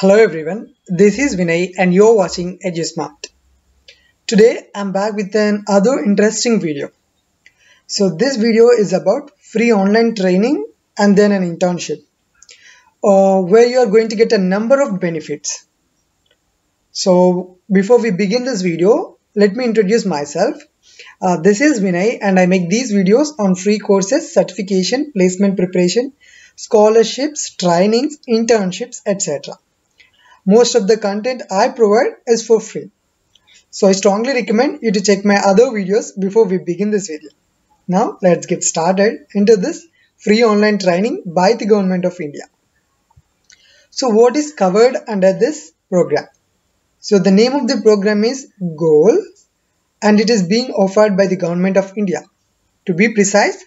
Hello everyone, this is Vinay and you're watching EduSmart. Today I'm back with another interesting video. So this video is about free online training and then an internship uh, where you are going to get a number of benefits. So before we begin this video, let me introduce myself. Uh, this is Vinay and I make these videos on free courses, certification, placement preparation, scholarships, trainings, internships, etc. Most of the content I provide is for free. So I strongly recommend you to check my other videos before we begin this video. Now let's get started into this free online training by the Government of India. So what is covered under this program? So the name of the program is GOAL and it is being offered by the Government of India. To be precise,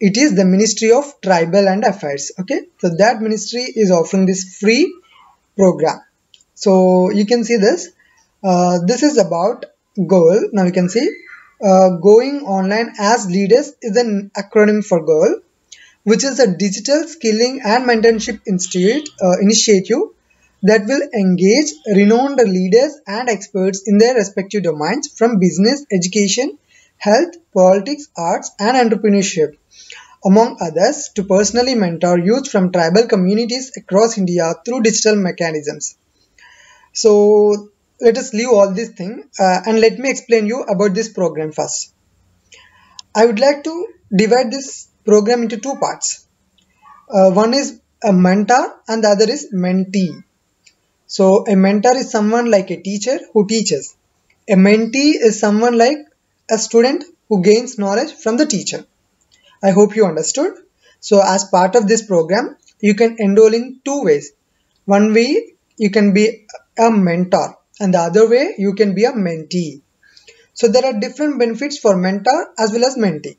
it is the Ministry of Tribal and Affairs. Okay, so that ministry is offering this free program. So you can see this. Uh, this is about GOAL. Now you can see uh, going online as leaders is an acronym for GOAL, which is a digital skilling and mentorship institute uh, initiative that will engage renowned leaders and experts in their respective domains from business, education, health, politics, arts, and entrepreneurship, among others, to personally mentor youth from tribal communities across India through digital mechanisms. So let us leave all this thing uh, and let me explain you about this program first. I would like to divide this program into two parts. Uh, one is a mentor and the other is mentee. So a mentor is someone like a teacher who teaches. A mentee is someone like a student who gains knowledge from the teacher. I hope you understood. So as part of this program, you can enroll in two ways. One way you can be a mentor and the other way you can be a mentee. So there are different benefits for mentor as well as mentee.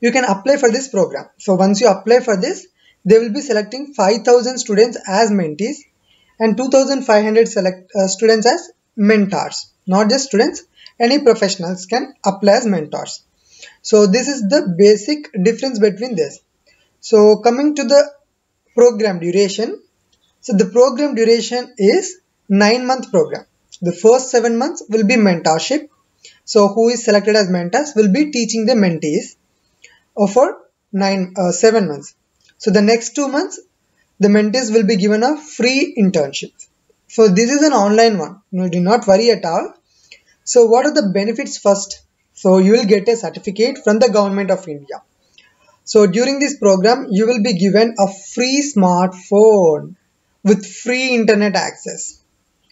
You can apply for this program. So once you apply for this, they will be selecting 5000 students as mentees and 2500 select uh, students as mentors. Not just students, any professionals can apply as mentors. So this is the basic difference between this. So coming to the program duration, so the program duration is 9 month program. The first 7 months will be mentorship. So who is selected as mentors will be teaching the mentees for 9 uh, 7 months. So the next 2 months the mentees will be given a free internship. So this is an online one. No, do not worry at all. So what are the benefits first? So you will get a certificate from the government of India. So during this program, you will be given a free smartphone with free internet access.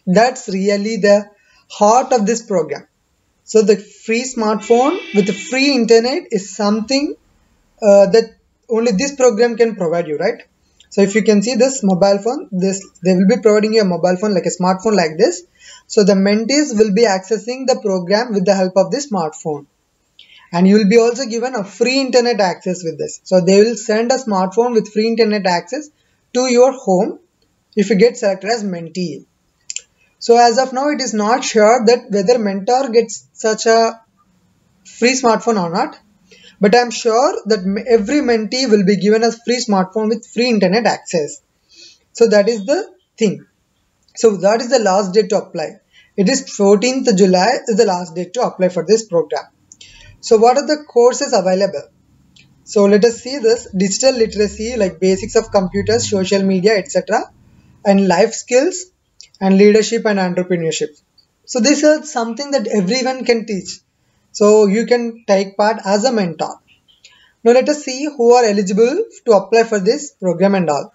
That's really the heart of this program. So the free smartphone with the free internet is something uh, that only this program can provide you, right? So if you can see this mobile phone, this they will be providing you a mobile phone like a smartphone like this. So the mentees will be accessing the program with the help of this smartphone. And you will be also given a free internet access with this. So they will send a smartphone with free internet access to your home if you get selected as mentee. So as of now, it is not sure that whether mentor gets such a free smartphone or not. But I'm sure that every mentee will be given a free smartphone with free internet access. So that is the thing. So that is the last date to apply. It is 14th July is the last date to apply for this program. So what are the courses available? So let us see this digital literacy like basics of computers, social media, etc. and life skills and leadership and entrepreneurship. So this is something that everyone can teach. So you can take part as a mentor. Now let us see who are eligible to apply for this program and all.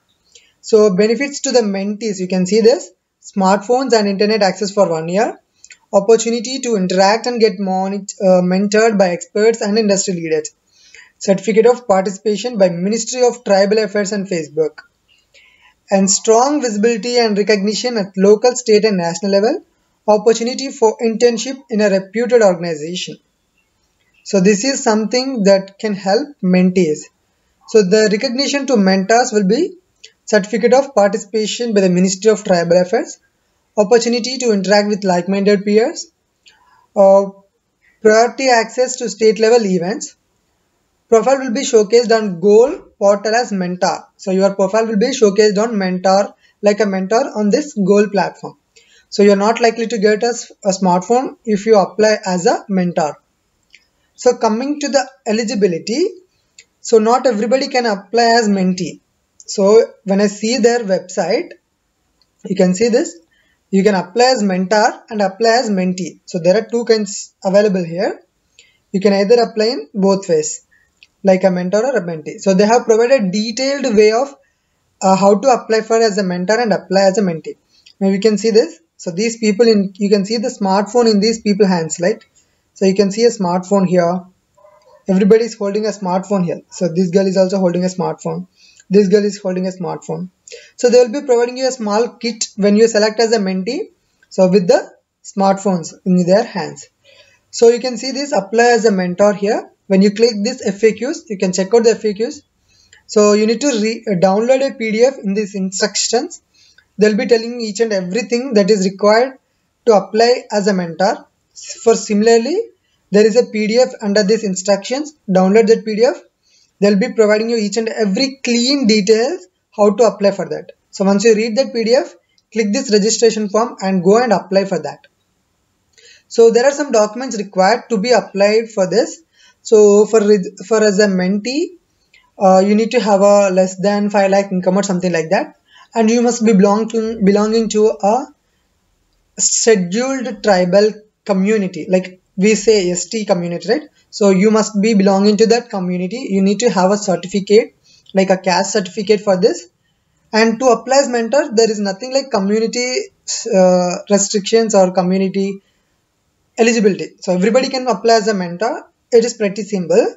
So benefits to the mentees, you can see this. Smartphones and internet access for one year. Opportunity to interact and get uh, mentored by experts and industry leaders. Certificate of participation by Ministry of Tribal Affairs and Facebook. And strong visibility and recognition at local, state and national level. Opportunity for internship in a reputed organization. So this is something that can help mentees. So the recognition to mentors will be certificate of participation by the Ministry of Tribal Affairs, opportunity to interact with like-minded peers, uh, priority access to state level events, profile will be showcased on goal portal as mentor. So your profile will be showcased on mentor like a mentor on this goal platform. So you're not likely to get a, a smartphone if you apply as a mentor. So coming to the eligibility so not everybody can apply as mentee. So when i see their website you can see this. You can apply as mentor and apply as mentee. So there are two kinds available here. You can either apply in both ways like a mentor or a mentee. So they have provided detailed way of uh, how to apply for as a mentor and apply as a mentee. Now you can see this. So these people in you can see the smartphone in these people hands right? So you can see a smartphone here. Everybody is holding a smartphone here. So this girl is also holding a smartphone. This girl is holding a smartphone. So they will be providing you a small kit when you select as a mentee. So with the smartphones in their hands. So you can see this apply as a mentor here when you click this FAQs you can check out the FAQs so you need to uh, download a PDF in these instructions they'll be telling you each and everything that is required to apply as a mentor for similarly there is a PDF under these instructions download that PDF they'll be providing you each and every clean details how to apply for that. So once you read that PDF, click this registration form and go and apply for that. So there are some documents required to be applied for this. So for, for as a mentee, uh, you need to have a less than 5 lakh income or something like that. And you must be belong to, belonging to a scheduled tribal community. Like we say ST community right? So you must be belonging to that community. You need to have a certificate like a caste certificate for this. And to apply as mentor there is nothing like community uh, restrictions or community eligibility. So everybody can apply as a mentor it is pretty simple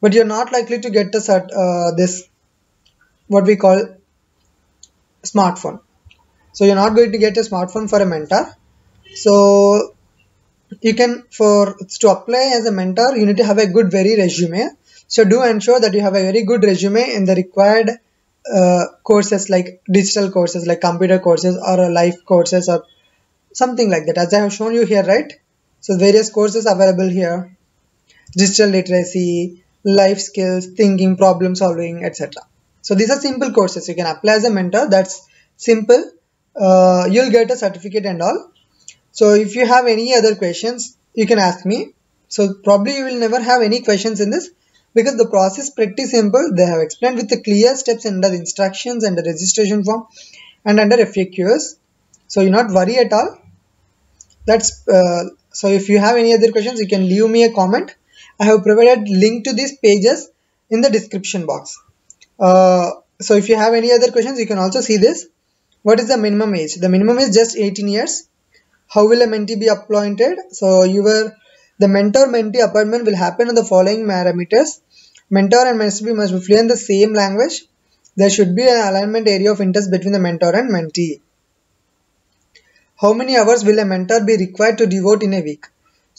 but you're not likely to get a cert, uh, this what we call smartphone. So you're not going to get a smartphone for a mentor. So you can for to apply as a mentor you need to have a good very resume. So do ensure that you have a very good resume in the required uh, courses like digital courses like computer courses or life courses or something like that. As I have shown you here right? So various courses available here digital literacy life skills thinking problem solving etc so these are simple courses. You can apply as a mentor. That's simple. Uh, you'll get a certificate and all. So if you have any other questions you can ask me. So probably you will never have any questions in this because the process is pretty simple. They have explained with the clear steps under the instructions and the registration form and under FAQs so you not worry at all. That's uh, so if you have any other questions you can leave me a comment I have provided link to these pages in the description box uh, so if you have any other questions you can also see this what is the minimum age the minimum is just 18 years how will a mentee be appointed so you were the mentor-mentee appointment will happen on the following parameters. Mentor and mentee must be fluent in the same language. There should be an alignment area of interest between the mentor and mentee. How many hours will a mentor be required to devote in a week?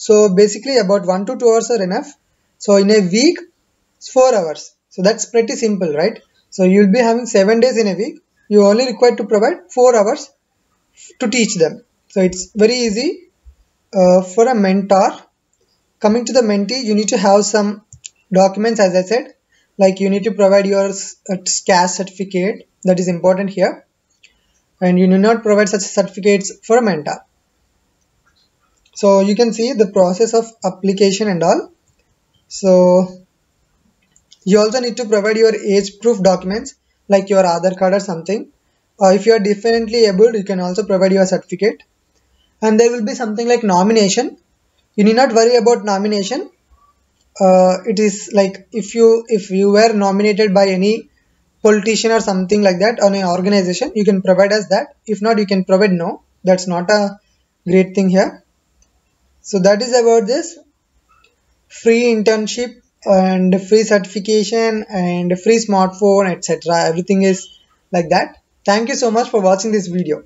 So basically about 1 to 2 hours are enough. So in a week, it's 4 hours. So that's pretty simple, right? So you'll be having 7 days in a week. You only required to provide 4 hours to teach them. So it's very easy uh, for a mentor coming to the mentee you need to have some documents as I said like you need to provide your caste certificate that is important here and you do not provide such certificates for a mentor so you can see the process of application and all. So you also need to provide your age proof documents like your Aadhaar card or something. Or uh, if you are differently able you can also provide your certificate. And there will be something like nomination. You need not worry about nomination. Uh, it is like if you if you were nominated by any politician or something like that on an organization you can provide us that. If not you can provide no. That's not a great thing here so that is about this. Free internship and free certification and free smartphone etc everything is like that. Thank you so much for watching this video